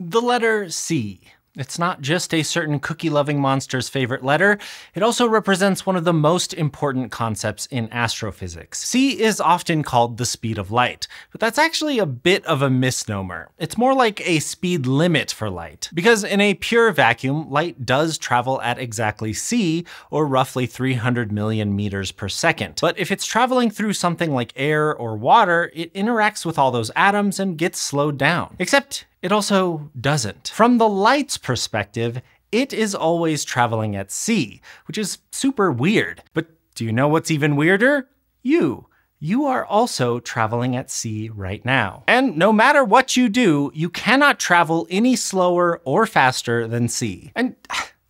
The letter C. It's not just a certain cookie loving monster's favorite letter, it also represents one of the most important concepts in astrophysics. C is often called the speed of light, but that's actually a bit of a misnomer. It's more like a speed limit for light. Because in a pure vacuum, light does travel at exactly c, or roughly 300 million meters per second. But if it's traveling through something like air or water, it interacts with all those atoms and gets slowed down. Except it also doesn't. From the light's perspective, it is always traveling at c, which is super weird. But do you know what's even weirder? You. You are also traveling at c right now. And no matter what you do, you cannot travel any slower or faster than c. And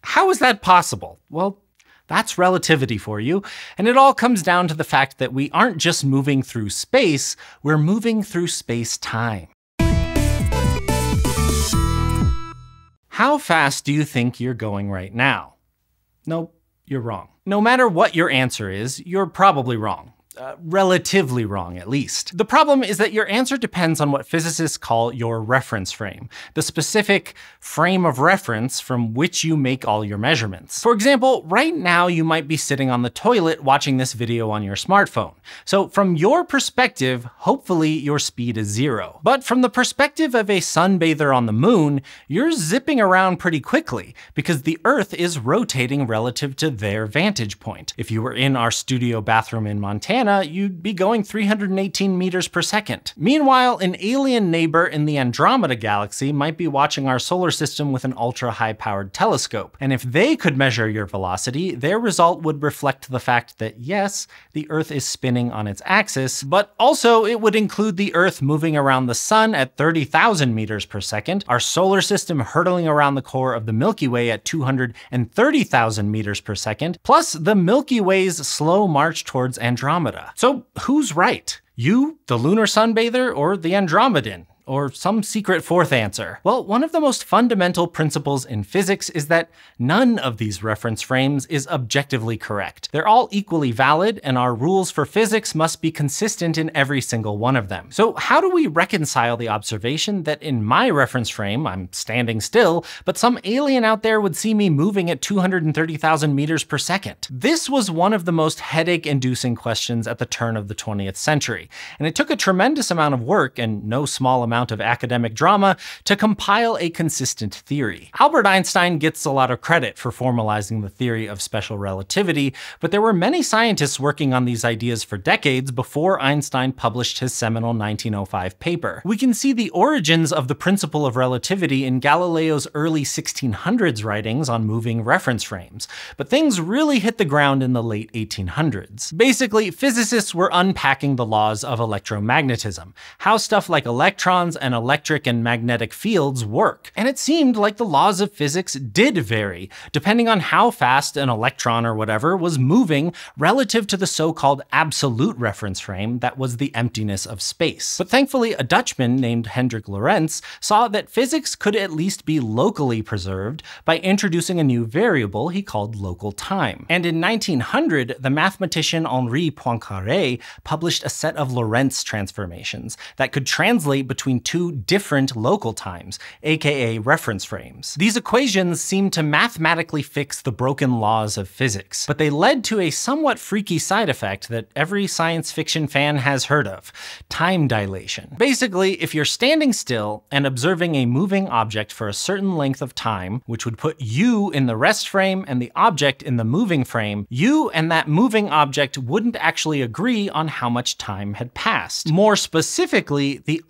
how is that possible? Well, that's relativity for you. And it all comes down to the fact that we aren't just moving through space, we're moving through space time. How fast do you think you're going right now? Nope, you're wrong. No matter what your answer is, you're probably wrong. Uh, relatively wrong, at least. The problem is that your answer depends on what physicists call your reference frame, the specific frame of reference from which you make all your measurements. For example, right now you might be sitting on the toilet watching this video on your smartphone. So from your perspective, hopefully your speed is zero. But from the perspective of a sunbather on the moon, you're zipping around pretty quickly because the Earth is rotating relative to their vantage point. If you were in our studio bathroom in Montana, you'd be going 318 meters per second. Meanwhile, an alien neighbor in the Andromeda galaxy might be watching our solar system with an ultra high powered telescope. And if they could measure your velocity, their result would reflect the fact that yes, the Earth is spinning on its axis, but also it would include the Earth moving around the sun at 30,000 meters per second, our solar system hurtling around the core of the Milky Way at 230,000 meters per second, plus the Milky Way's slow march towards Andromeda. Andromeda. So who's right? You, the lunar sunbather, or the Andromedan? Or some secret fourth answer? Well, one of the most fundamental principles in physics is that none of these reference frames is objectively correct. They're all equally valid, and our rules for physics must be consistent in every single one of them. So how do we reconcile the observation that in my reference frame, I'm standing still, but some alien out there would see me moving at 230,000 meters per second? This was one of the most headache-inducing questions at the turn of the 20th century, and it took a tremendous amount of work and no small amount amount of academic drama to compile a consistent theory. Albert Einstein gets a lot of credit for formalizing the theory of special relativity, but there were many scientists working on these ideas for decades before Einstein published his seminal 1905 paper. We can see the origins of the principle of relativity in Galileo's early 1600s writings on moving reference frames, but things really hit the ground in the late 1800s. Basically, physicists were unpacking the laws of electromagnetism, how stuff like electrons electrons and electric and magnetic fields work. And it seemed like the laws of physics did vary, depending on how fast an electron or whatever was moving relative to the so-called absolute reference frame that was the emptiness of space. But thankfully, a Dutchman named Hendrik Lorentz saw that physics could at least be locally preserved by introducing a new variable he called local time. And in 1900, the mathematician Henri Poincaré published a set of Lorentz transformations that could translate between between two different local times, aka reference frames. These equations seem to mathematically fix the broken laws of physics, but they led to a somewhat freaky side effect that every science fiction fan has heard of, time dilation. Basically, if you're standing still and observing a moving object for a certain length of time, which would put you in the rest frame and the object in the moving frame, you and that moving object wouldn't actually agree on how much time had passed. More specifically, the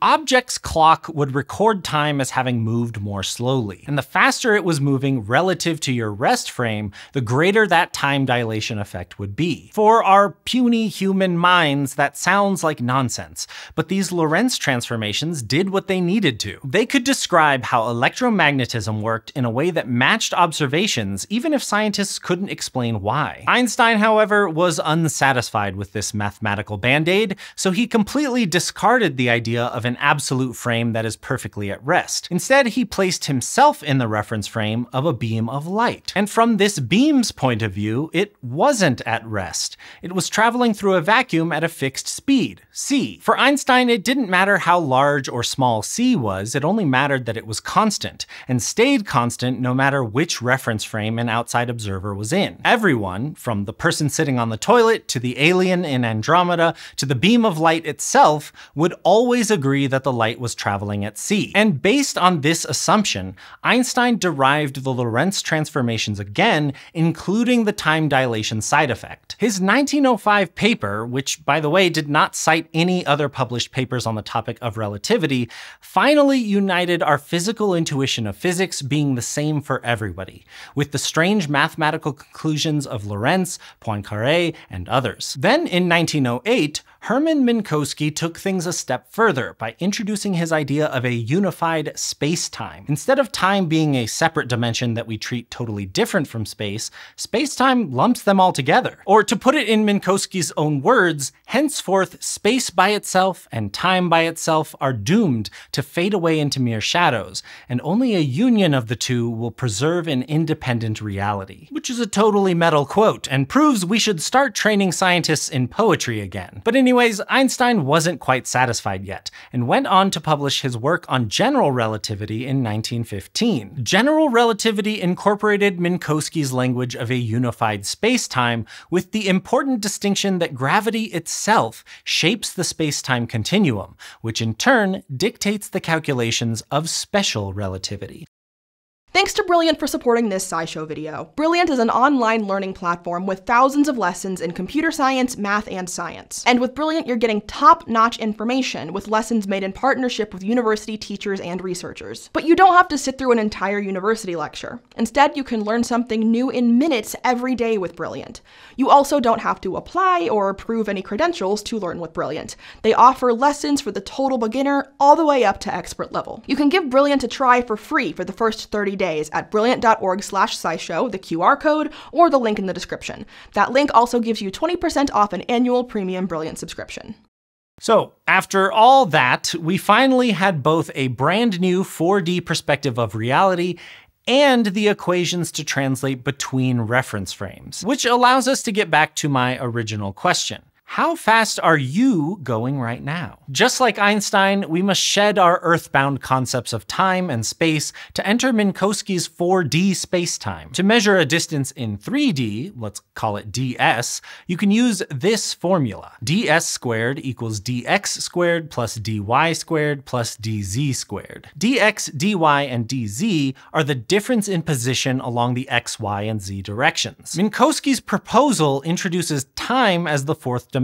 clock would record time as having moved more slowly. And the faster it was moving relative to your rest frame, the greater that time dilation effect would be. For our puny human minds, that sounds like nonsense, but these Lorentz transformations did what they needed to. They could describe how electromagnetism worked in a way that matched observations, even if scientists couldn't explain why. Einstein, however, was unsatisfied with this mathematical band-aid, so he completely discarded the idea of an absolute absolute frame that is perfectly at rest. Instead, he placed himself in the reference frame of a beam of light. And from this beam's point of view, it wasn't at rest. It was traveling through a vacuum at a fixed speed, c. For Einstein, it didn't matter how large or small c was, it only mattered that it was constant, and stayed constant no matter which reference frame an outside observer was in. Everyone, from the person sitting on the toilet to the alien in Andromeda to the beam of light itself, would always agree that the light was traveling at c. And based on this assumption, Einstein derived the Lorentz transformations again, including the time dilation side effect. His 1905 paper, which by the way did not cite any other published papers on the topic of relativity, finally united our physical intuition of physics being the same for everybody, with the strange mathematical conclusions of Lorentz, Poincaré, and others. Then in 1908, Hermann Minkowski took things a step further by introducing his idea of a unified space-time. Instead of time being a separate dimension that we treat totally different from space, space-time lumps them all together. Or to put it in Minkowski's own words, henceforth space by itself and time by itself are doomed to fade away into mere shadows, and only a union of the two will preserve an independent reality. Which is a totally metal quote, and proves we should start training scientists in poetry again. But anyway, Anyways, Einstein wasn't quite satisfied yet, and went on to publish his work on general relativity in 1915. General relativity incorporated Minkowski's language of a unified spacetime with the important distinction that gravity itself shapes the spacetime continuum, which in turn dictates the calculations of special relativity. Thanks to Brilliant for supporting this SciShow video. Brilliant is an online learning platform with thousands of lessons in computer science, math, and science. And with Brilliant, you're getting top-notch information with lessons made in partnership with university teachers and researchers. But you don't have to sit through an entire university lecture. Instead, you can learn something new in minutes every day with Brilliant. You also don't have to apply or prove any credentials to learn with Brilliant. They offer lessons for the total beginner all the way up to expert level. You can give Brilliant a try for free for the first 30 days days at brilliant.org slash scishow, the QR code, or the link in the description. That link also gives you 20% off an annual premium Brilliant subscription. So, after all that, we finally had both a brand new 4D perspective of reality and the equations to translate between reference frames, which allows us to get back to my original question. How fast are you going right now? Just like Einstein, we must shed our earthbound concepts of time and space to enter Minkowski's 4D spacetime. To measure a distance in 3D, let's call it ds, you can use this formula. ds squared equals dx squared plus dy squared plus dz squared. dx, dy, and dz are the difference in position along the x, y, and z directions. Minkowski's proposal introduces time as the fourth dimension,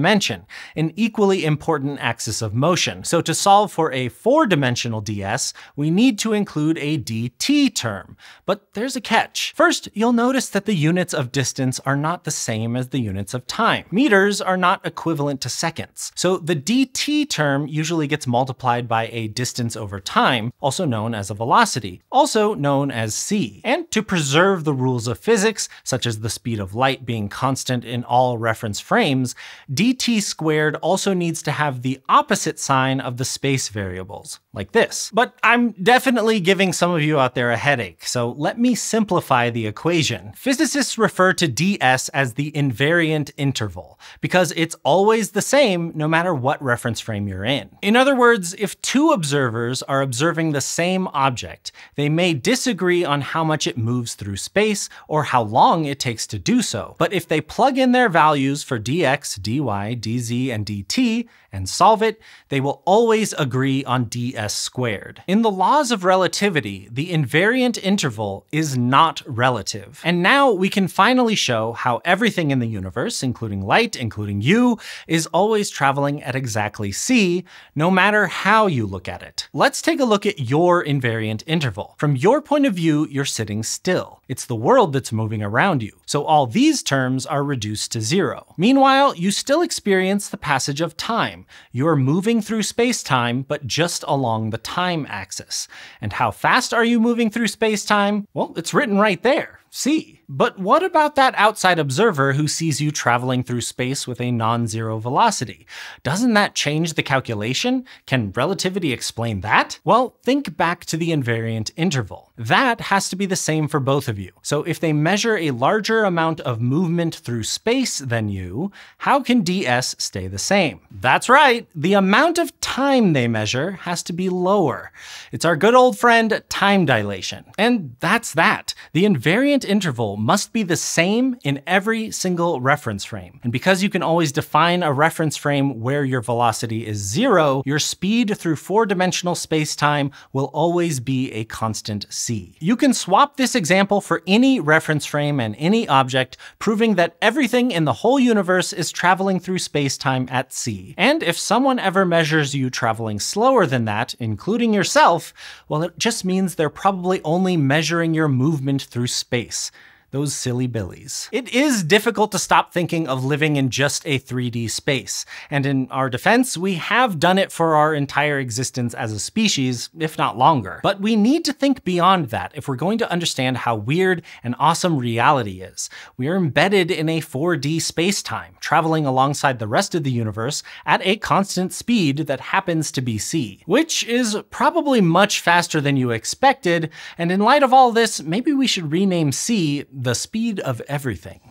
an equally important axis of motion. So to solve for a four-dimensional ds, we need to include a dt term. But there's a catch. First, you'll notice that the units of distance are not the same as the units of time. Meters are not equivalent to seconds. So the dt term usually gets multiplied by a distance over time, also known as a velocity, also known as c. And to preserve the rules of physics, such as the speed of light being constant in all reference frames, dt squared also needs to have the opposite sign of the space variables, like this. But I'm definitely giving some of you out there a headache, so let me simplify the equation. Physicists refer to ds as the invariant interval, because it's always the same no matter what reference frame you're in. In other words, if two observers are observing the same object, they may disagree on how much it moves through space or how long it takes to do so. But if they plug in their values for dx, dy, dz, and dt, and solve it, they will always agree on ds squared. In the laws of relativity, the invariant interval is not relative. And now we can finally show how everything in the universe, including light, including you, is always traveling at exactly c, no matter how you look at it. Let's take a look at your invariant interval. From your point of view, you're sitting still. It's the world that's moving around you. So all these terms are reduced to zero. Meanwhile, you still experience the passage of time. You're moving through space-time, but just along the time axis. And how fast are you moving through space-time? Well, it's written right there. C. But what about that outside observer who sees you traveling through space with a non-zero velocity? Doesn't that change the calculation? Can relativity explain that? Well, think back to the invariant interval. That has to be the same for both of you. So if they measure a larger amount of movement through space than you, how can ds stay the same? That's right, the amount of time they measure has to be lower. It's our good old friend time dilation. And that's that. The invariant interval must be the same in every single reference frame. And because you can always define a reference frame where your velocity is zero, your speed through four-dimensional space-time will always be a constant c. You can swap this example for any reference frame and any object, proving that everything in the whole universe is traveling through space-time at c. And if someone ever measures you traveling slower than that, including yourself, well, it just means they're probably only measuring your movement through space place those silly billies. It is difficult to stop thinking of living in just a 3D space, and in our defense, we have done it for our entire existence as a species, if not longer. But we need to think beyond that if we're going to understand how weird and awesome reality is. We are embedded in a 4D spacetime, traveling alongside the rest of the universe at a constant speed that happens to be c, which is probably much faster than you expected, and in light of all this, maybe we should rename c the speed of everything.